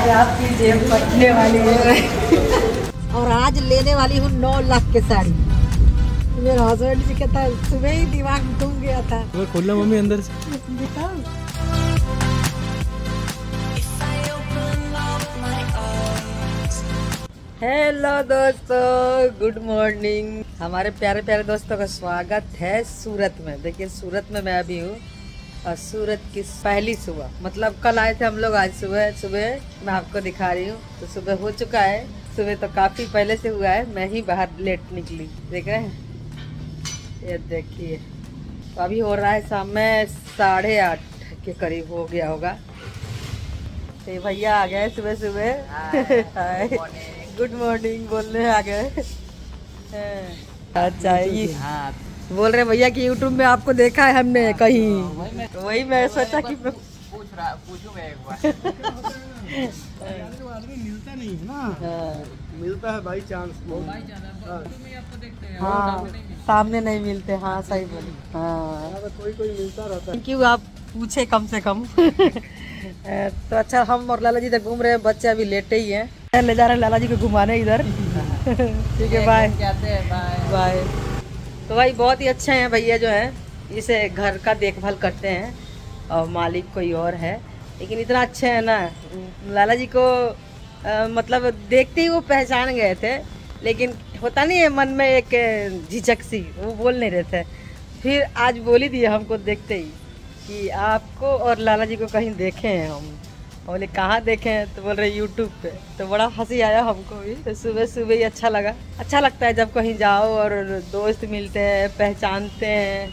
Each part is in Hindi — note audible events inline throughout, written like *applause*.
आज आपकी जेब फटने वाली है। और आज लेने वाली हूँ नौ लाख की साड़ी। मेरा हस्बैंड जी कहता है सुबह ही दिमाग घूम गया था। खोलना मम्मी अंदर से। दिखाओ हेलो दोस्तों गुड मॉर्निंग हमारे प्यारे प्यारे दोस्तों का स्वागत है सूरत में। देखिए सूरत में मैं अभी हूँ। और सूरत की पहली सुबह। मतलब कल आए थे हम लोग आज सुबह सुबह मैं आपको दिखा रही हूँ। तो सुबह हो चुका है। सुबह तो काफ़ी पहले से हुआ है। मैं ही बाहर लेट निकली। देख रहे हैं? ये देखिए। तो अभी हो रहा है समय साढ़े आठ के करीब हो गया होगा। ये भैया आ गए सुबह सुबह। गुड मॉर्निंग *laughs* बोलने आ गए। हाँ। अच्छा ये बोल रहे भैया कि यूट्यूब में आपको देखा है हमने कहीं? तो वही मैं सोचा कि मैं मिलता नहीं है ना हाँ, मिलता है बाई चांस हाँ सामने नहीं मिलते हाँ सही बोली। हाँ। कोई कोई मिलता रहता थैंक यू आप पूछे कम से कम? *laughs* तो अच्छा हम और लाला जी तक घूम रहे हैं बच्चे अभी लेटे ही हैं। ले जा रहे हैं लाला जी को घुमाने इधर। *laughs* ठीक है बाय बाय बाय तो भाई बहुत ही अच्छे हैं भैया जो है इसे घर का देखभाल करते हैं और मालिक कोई और है। लेकिन इतना अच्छे है ना लाला जी को अ, मतलब देखते ही वो पहचान गए थे लेकिन होता नहीं है मन में एक झिझक सी वो बोल नहीं रहे थे। फिर आज बोली दिए हमको देखते ही कि आपको और लाला जी को कहीं देखे हैं हम। बोले कहाँ देखे हैं तो बोल रहे यूट्यूब पे। तो बड़ा हँसी आया हमको भी। तो सुबह सुबह ही अच्छा लगा। अच्छा लगता है जब कहीं जाओ और दोस्त मिलते हैं, पहचानते हैं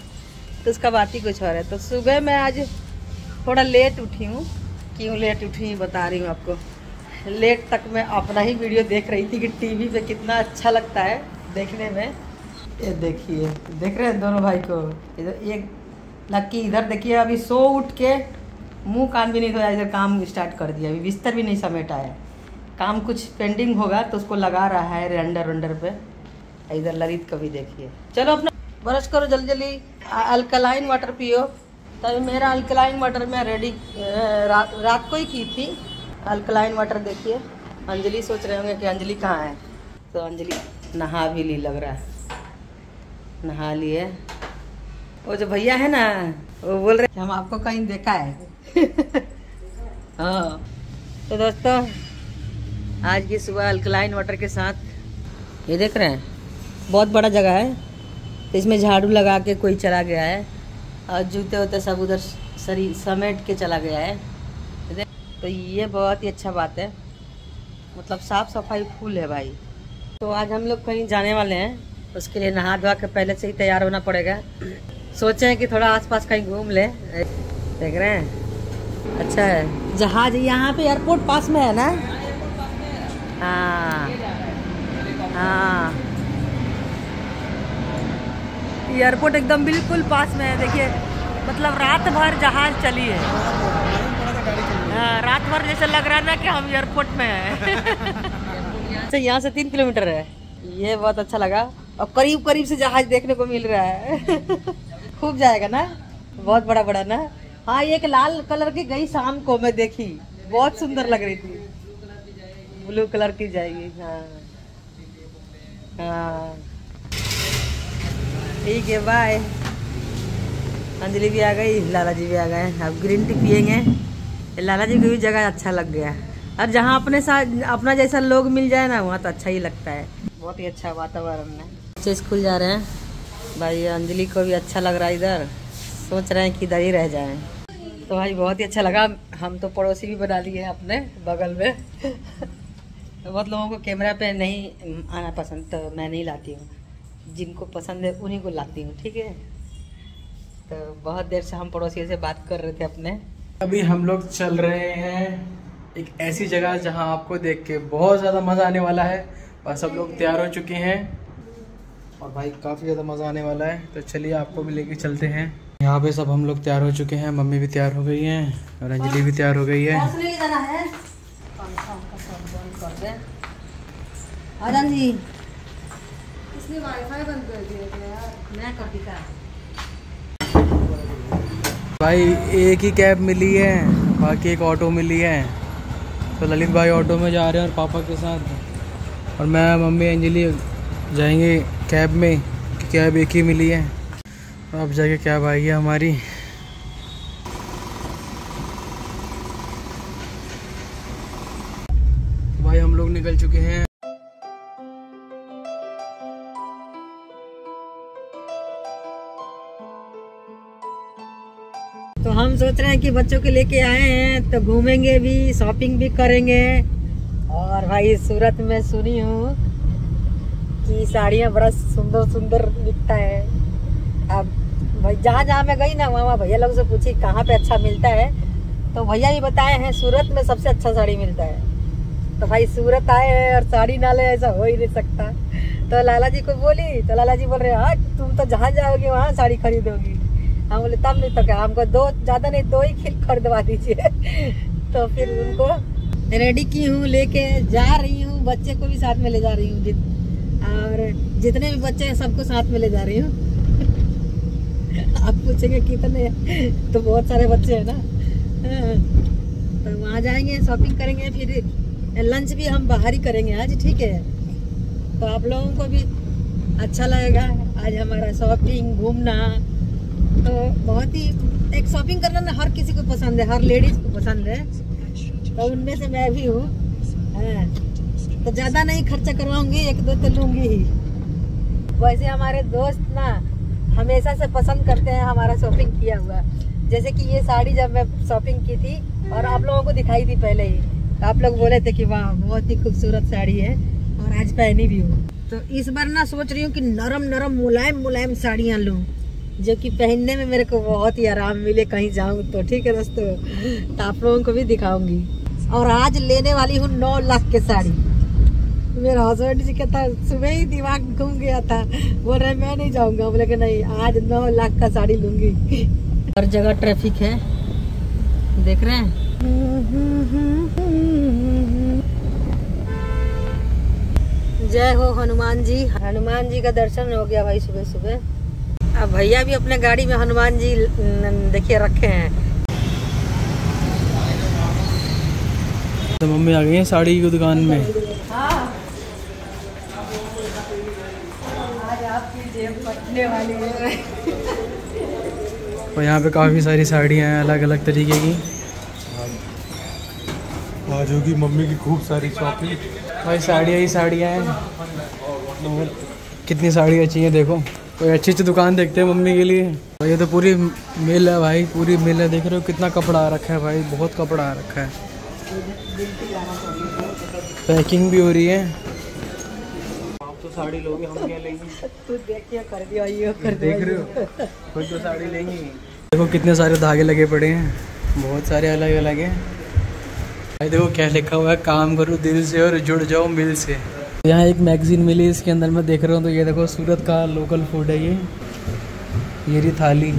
तो उसका बात ही कुछ और है। तो सुबह मैं आज थोड़ा लेट उठी हूँ। क्यों लेट उठी बता रही हूँ आपको। लेट तक मैं अपना ही वीडियो देख रही थी कि टीवी पे कितना अच्छा लगता है देखने में। ये देखिए, देख रहे हैं दोनों भाई को। इधर एक लक्की इधर देखिए, अभी सो उठ के मुँह कान भी नहीं धोया इधर काम स्टार्ट कर दिया। अभी बिस्तर भी नहीं समेटा है। काम कुछ पेंडिंग होगा तो उसको लगा रहा है रेंडर वेंडर पे। इधर ललित को भी देखिए। चलो अपना ब्रश करो जल्दी जल्दी अल्कलाइन वाटर पियो। तभी मेरा अल्कलाइन वाटर मैं रेडी रा, रात को ही की थी। अल्कलाइन वाटर देखिए। अंजलि सोच रहे होंगे कि अंजलि कहाँ है। तो अंजलि नहा भी ली लग रहा है। नहा लिए। वो जो भैया है ना वो बोल रहे हम आपको कहीं देखा है। *laughs* हाँ। तो दोस्तों, आज की सुबह अल्कलाइन वाटर के साथ, ये देख रहे हैं, बहुत बड़ा जगह है। इसमें झाड़ू लगा के कोई चला गया है और जूते वूते सब उधर सरी, समेट के चला गया है। तो ये बहुत ही अच्छा बात है। मतलब साफ़ सफ़ाई फुल है भाई। तो आज हम लोग कहीं जाने वाले हैं। उसके लिए नहा धोवा के पहले से ही तैयार होना पड़ेगा। सोचे हैं कि थोड़ा आसपास कहीं घूम ले। देख रहे हैं। अच्छा है। जहाज़ यहाँ पे एयरपोर्ट पास में है ना? हाँ। हाँ। एयरपोर्ट एकदम बिल्कुल पास में है। देखिए मतलब रात भर जहाज़ चली है। हाँ रात भर जैसे लग रहा है ना कि हम एयरपोर्ट में हैं। *laughs* अच्छा यहाँ से तीन किलोमीटर है। ये बहुत अच्छा लगा। और करीब करीब से जहाज़ देखने को मिल रहा है। *laughs* खूब जाएगा ना? बहुत बड़ा बड़ा ना? हाँ एक लाल कलर की गई शाम को मैं देखी। बहुत सुंदर लग रही थी। ब्लू कलर की जाएगी हाँ। हाँ। ठीक है बाय अंजलि भी आ गई लाला जी भी आ गए। अब ग्रीन टी पियेंगे। लाला जी को भी जगह अच्छा लग गया। और जहाँ अपने साथ अपना जैसा लोग मिल जाए ना, वहाँ तो अच्छा ही लगता है। बहुत ही अच्छा वातावरण है। बच्चे स्कूल जा रहे हैं। भाई, अंजलि को भी अच्छा लग रहा है इधर। सोच रहे हैं कि इधर ही रह जाएँ। तो भाई बहुत ही अच्छा लगा। हम तो पड़ोसी भी बना लिए अपने बगल में। तो बहुत लोगों को कैमरा पे नहीं आना पसंद तो मैं नहीं लाती हूँ। जिनको पसंद है, उन्हीं को लाती हूँ, ठीक है? तो बहुत देर से हम पड़ोसियों से बात कर रहे थे अपने। अभी हम लोग चल रहे हैं एक ऐसी जगह जहाँ आपको देख के बहुत ज़्यादा मज़ा आने वाला है। और सब लोग तैयार हो चुके हैं। और भाई काफ़ी ज़्यादा मज़ा आने वाला है। तो चलिए, आपको भी लेके चलते हैं। यहाँ पे सब हम लोग तैयार हो चुके हैं मम्मी भी तैयार हो गई हैं और अंजलि भी तैयार हो गई है। भाई एक ही कैब मिली है बाकी एक ऑटो मिली है। तो ललित भाई ऑटो में जा रहे हैं और पापा के साथ। और मैं मम्मी अंजलि जाएँगे कैब में कैब एक ही मिली है। अब जाके कैब आई है हमारी? भाई, हम लोग निकल चुके हैं। तो हम सोच रहे हैं कि बच्चों के लेके आए हैं तो घूमेंगे भी शॉपिंग भी करेंगे। और भाई, सूरत में सुनी हूँ कि साड़ियाँ बड़ा सुंदर सुंदर दिखता है। भाई, जहाँ जहाँ मैं गई ना, वहाँ वहाँ भैया लोग से पूछी, कहाँ पे अच्छा मिलता है? तो भैया भी बताए हैं, सूरत में सबसे अच्छा साड़ी मिलता है। तो भाई, सूरत आए हैं और साड़ी ना ले, ऐसा हो ही नहीं सकता। तो लाला जी को बोली तो लाला जी बोल रहे हाँ तुम तो जहाँ जाओगे, वहाँ साड़ी खरीदोगी। हम बोले, तब नहीं तो क्या, हमको दो, ज़्यादा नहीं, दो ही खिल खरीदवा दीजिए। *laughs* तो फिर उनको, रेडी की हूँ, लेके जा रही हूँ, बच्चे को भी साथ में ले जा रही हूँ। और जितने भी बच्चे हैं, सबको साथ में ले जा रही हूँ। आप पूछेंगे कितने तो बहुत सारे बच्चे हैं ना। हाँ। तो वहाँ जाएँगे शॉपिंग करेंगे, फिर लंच भी हम बाहर ही करेंगे। आज ठीक है। तो आप लोगों को भी अच्छा लगेगा आज हमारा शॉपिंग घूमना। तो बहुत ही, एक शॉपिंग करना ना हर किसी को पसंद है, हर लेडीज़ को पसंद है। तो उनमें से मैं भी हूँ। हाँ। तो ज़्यादा नहीं खर्चा करवाऊँगी, एक दो तो लूँगी ही। वैसे हमारे दोस्त ना हमेशा से पसंद करते हैं, हमारा शॉपिंग किया हुआ जैसे कि ये साड़ी जब मैं शॉपिंग की थी और आप लोगों को दिखाई थी पहले ही तो आप लोग बोले थे कि वाह, बहुत ही खूबसूरत साड़ी है और आज पहनी भी हूँ। तो इस बार ना सोच रही हूँ कि नरम नरम मुलायम मुलायम साड़ियाँ लूँ, जो कि पहनने में मेरे को बहुत ही आराम मिले, कहीं जाऊँ तो। ठीक है दोस्तों? तो आप लोगों को भी दिखाऊँगी। और आज लेने वाली हूँ नौ लाख की साड़ी। मेरा हस्बैंड जी कहता सुबह ही दिमाग घूम गया था। बोल रहे मैं नहीं जाऊँगा। बोले कि नहीं आज नौ लाख का साड़ी लूँगी। हर जगह ट्रैफ़िक है। देख रहे हैं? जय हो हनुमान जी। हनुमान जी का दर्शन हो गया भाई सुबह सुबह। अब भैया भी अपने गाड़ी में हनुमान जी देखिए रखे हैं। तो मम्मी आ गई है साड़ी की दुकान में। आज आपकी जेब फटने वाली है और यहाँ पे काफ़ी सारी साड़ियाँ हैं अलग अलग तरीके की। आज होगी मम्मी की खूब सारी शॉपिंग भाई साड़ियाँ ही साड़ियाँ हैं। और कितनी साड़ियाँ चाहिए देखो। कोई अच्छी अच्छी दुकान देखते हैं मम्मी के लिए। और ये तो पूरी मिल है भाई पूरी मिल है। देख रहे हो कितना कपड़ा आ रखा है भाई बहुत कपड़ा आ रखा है। पैकिंग भी हो रही है। साड़ी लोगे हम क्या लेंगे? तू देखिए कर दिया ये कर देख रहे हो। कोई तो साड़ी लेंगे। देखो कितने सारे धागे लगे पड़े हैं। बहुत सारे अलग अलग हैं। भाई देखो क्या लिखा हुआ है काम करो दिल से और जुड़ जाओ मिल से। यहाँ एक मैगजीन मिली इसके अंदर मैं देख रहा हूँ तो ये देखो सूरत का लोकल फ़ूड है ये। ये रही थाली।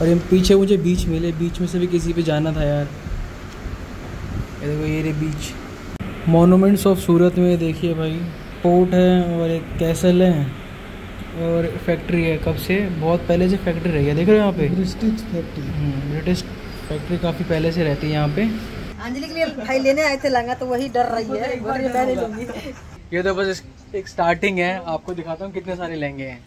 और ये पीछे मुझे बीच मिले। बीच में से भी किसी पे जाना था यार। ये देखो ये रही बीच मोनूमेंट्स ऑफ़ सूरत में देखिए भाई। पोर्ट है और एक कैसल है और फैक्ट्री है कब से? बहुत पहले से फैक्ट्री रही है देख रहे हो यहाँ पे? British factory. ब्रिटिश फैक्ट्री काफ़ी पहले से रहती है यहाँ पे। अंजलि के लिए भाई लेने आए थे लहंगा तो वही डर रही है। *laughs* बोल रही मैं नहीं लूँगी। ये तो बस एक स्टार्टिंग है आपको दिखाता हूँ कितने सारे लहंगे हैं।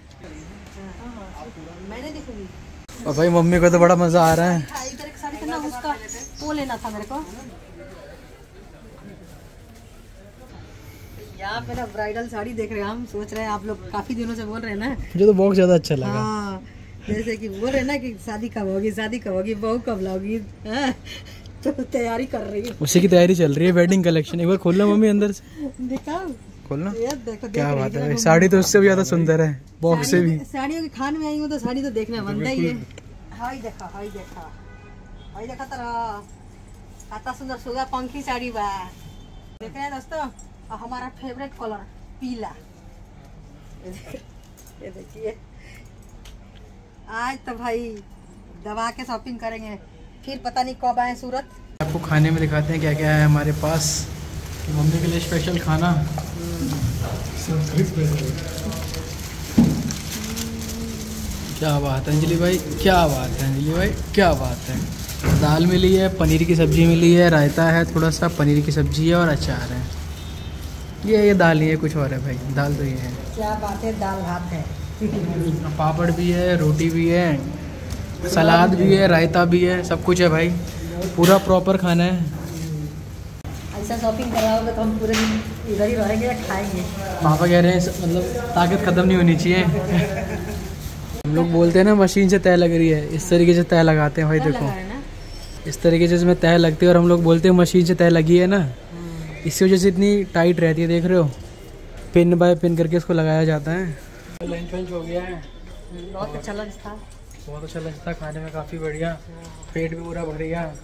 और भाई मम्मी को तो बड़ा मज़ा आ रहा है। इधर एक साड़ी था उसका वो लेना था मेरे को। यहाँ पे ना ब्राइडल साड़ी देख रहे हैं हम सोच रहे हैं आप लोग काफ़ी दिनों से बोल रहे हैं ना। मुझे तो बहुत ज़्यादा अच्छा लगा। हाँ जैसे कि बोल रहे ना कि शादी कब होगी शादी कब होगी बहू कब लाओगी हाँ, तो तैयारी कर रही है। उसी की तैयारी चल रही है वेडिंग कलेक्शन एक बार खोलना मम्मी अंदर से। दिखाओ। खोलना? देखो क्या बात है। साड़ी तो उससे भी ज़्यादा सुंदर है बॉक्स से भी। साड़ियों- की खान में आई हूँ तो साड़ी तो देखना बनता ही है। हाई देखा हाई देखा। हाई देखा तर। आता सुंदर सुगा पंखी साड़ी बा। देख रहे हैं दोस्तों? और हमारा फेवरेट कलर पीला। ये देखिए। आज तो भाई दबा के शॉपिंग करेंगे। फिर पता नहीं कब आए सूरत। आपको खाने में दिखाते हैं क्या क्या है हमारे पास। मम्मी के लिए स्पेशल खाना। क्या बात है, अंजलि भाई, क्या बात है, अंजलि भाई, क्या बात है। दाल मिली है, पनीर की सब्ज़ी मिली है, रायता है, थोड़ा सा पनीर की सब्ज़ी है और अचार है। ये ये दाल नहीं है कुछ और है भाई। दाल तो ये है। क्या बात है दाल भात है। *laughs* पापड़ भी है रोटी भी है सलाद भी है रायता भी है सब कुछ है भाई। पूरा प्रॉपर खाना है। ऐसा शॉपिंग कराओगे तो हम पूरे दिन इधर ही रहेंगे या खाएँगे? पापा कह रहे हैं मतलब ताकत ख़त्म नहीं होनी चाहिए। *laughs* हम लोग बोलते हैं ना मशीन से तय लग रही है। इस तरीके से तय लगाते हैं भाई देखो। इस तरीके से इसमें तय लगती है और हम लोग बोलते हैं मशीन से तय लगी है ना। इसी वजह से इतनी टाइट रहती है देख रहे हो? पिन बाय पिन करके इसको लगाया जाता है। लंच वंच हो गया है। बहुत अच्छा लंच था। बहुत अच्छा लंच था खाने में काफ़ी बढ़िया। पेट भी पूरा भर गया। *laughs*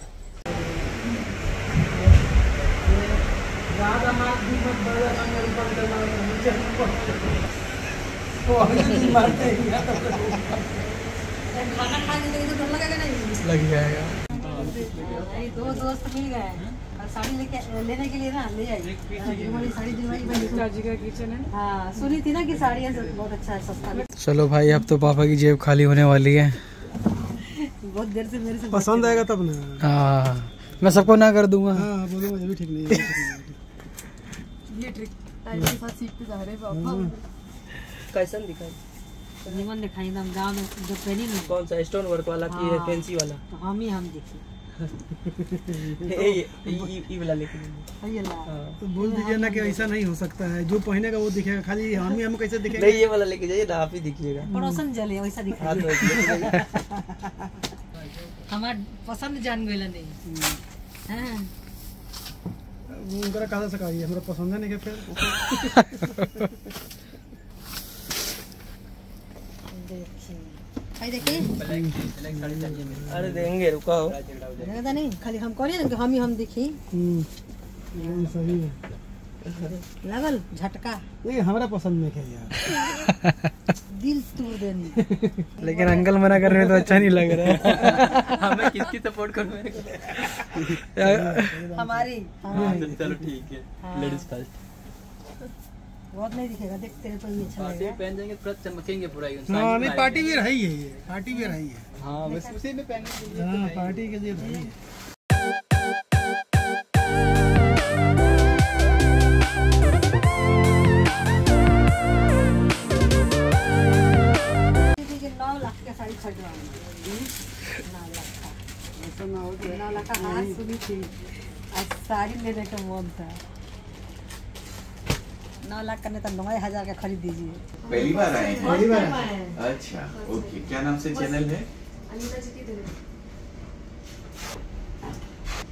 खाना खाने के लिए तो डर लगेगा नहीं। लग जाएगा। दो दोस्त मिल गए और साड़ी लेके लेने के लिए ना ले आई। साड़ी दिलवाई का किचन है। हाँ सुनी थी ना कि साड़ी है बहुत अच्छा है सस्ता चलो भाई अब तो पापा की जेब खाली होने वाली है। बहुत देर से मेरे से पसंद आएगा तब ना। हाँ मैं सबको ना कर दूँगा। हाँ बोलो मुझे भी ठीक नहीं है ये ट्रिक के साथ सीखते जा रहे पापा। निमन दिखाई हम गाँव में जो पहनी ना कौन सा? स्टोन वर्क वाला की है हाँ। फैंसी वाला? तो हम ही हम दिखे ये- ये ये वाला लेकिन तो बोल दीजिए ना कि ऐसा नहीं हो सकता है। जो पहनेगा वो दिखेगा। खाली हम ही हम कैसे दिखेगा? नहीं ये वाला लेके जाइए ना आप ही दिखिएगा। पड़ोसन जले वैसा दिखा हमार पसंद जान गइला नहीं। हाँ। वो उनका कहा सका हमरा पसंद है नहीं के फिर *laughs* देखिए भाई देखिए अरे देंगे रुको लगता नहीं खाली हम करिए ना हम ही हम दिखी। हम्म, सही है। लगल झटका। नहीं हमारा पसंद में क्या यार। *laughs* दिल तोड़ देनी। लेकिन अंकल मना कर रहे हैं तो अच्छा नहीं लग रहा है। हमें किसकी सपोर्ट करूँ मेरे हमारी। हाँ, चलो ठीक है हाँ। लेडीज़ फ़र्स्ट बहुत नहीं दिखेगा देख तेरे को ही अच्छा लगेगा। पहन जाएँगे पूरा चमकेंगे पूरा हाँ नहीं पार्टी वेयर है ये पार्टी वेयर है ही है। हाँ बस उसी में पहनेंगे हाँ पार्टी के लिए है ही है। के नौ लाख का साड़ी खरीदवाऊँगी नौ लाख का। लाख का हाथ सुनी थी। आज साड़ी लेने का मन था। नौ लाख का नहीं तो नौ हज़ार का खरीद दीजिए। पहली बार आए हैं? पहली बार आए अच्छा ओके। क्या नाम से चैनल है?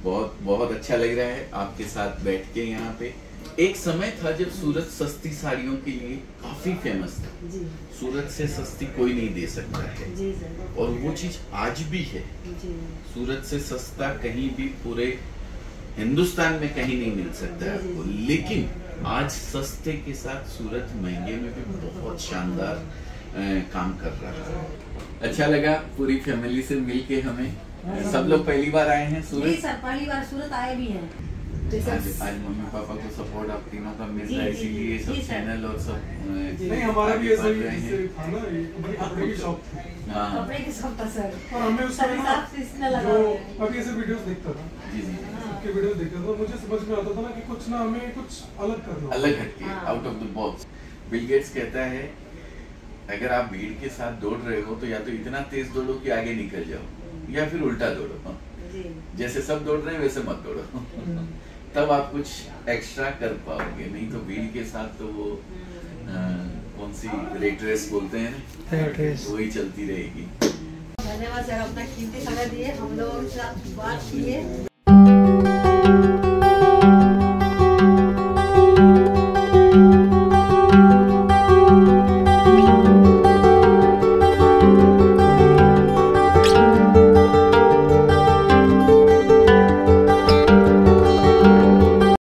बहुत बहुत अच्छा लग रहा है आपके साथ बैठ के यहाँ पे। एक समय था जब सूरत सस्ती साड़ियों के लिए काफ़ी फ़ेमस था। जी। सूरत से सस्ती कोई नहीं दे सकता है। जी और वो चीज़ आज भी है। जी। सूरत से सस्ता कहीं भी पूरे हिंदुस्तान में कहीं नहीं मिल सकता है आपको। लेकिन आज सस्ते के साथ सूरत महँगे में भी बहुत शानदार काम कर रहा है। अच्छा लगा पूरी फैमिली से मिल के हमें सब लोग पहली बार आए हैं सूरत? सर पहली बार सूरत आए भी हैं। आज आज मम्मी पापा को सपोर्ट आप तीनों का मिल रहा है इसीलिए सब चैनल और सब नहीं हमारा भी ऐसा ही हैं। था ना कपड़े की शॉप हाँ। कपड़े की शॉप था सर और हमें जो अभी ऐसे वीडियोस देखता था। जी जी। सबके वीडियोस देखता था मुझे समझ में आता था ना कि कुछ ना हमें कुछ अलग करना अलग हटके हाँ। Out of the box Bill Gates कहता है अगर आप भीड़ के साथ दौड़ रहे हो तो या तो इतना तेज दौड़ो कि आगे निकल जाओ या फिर उल्टा दौड़ो जैसे सब दौड़ रहे हैं वैसे मत दौड़ो। तब आप कुछ एक्स्ट्रा कर पाओगे नहीं तो भीड़ के साथ तो वो कौन सी रेट रेस बोलते हैं वही चलती रहेगी। धन्यवाद सर अपना कीमती समय दिए हम लोग के साथ बात किए।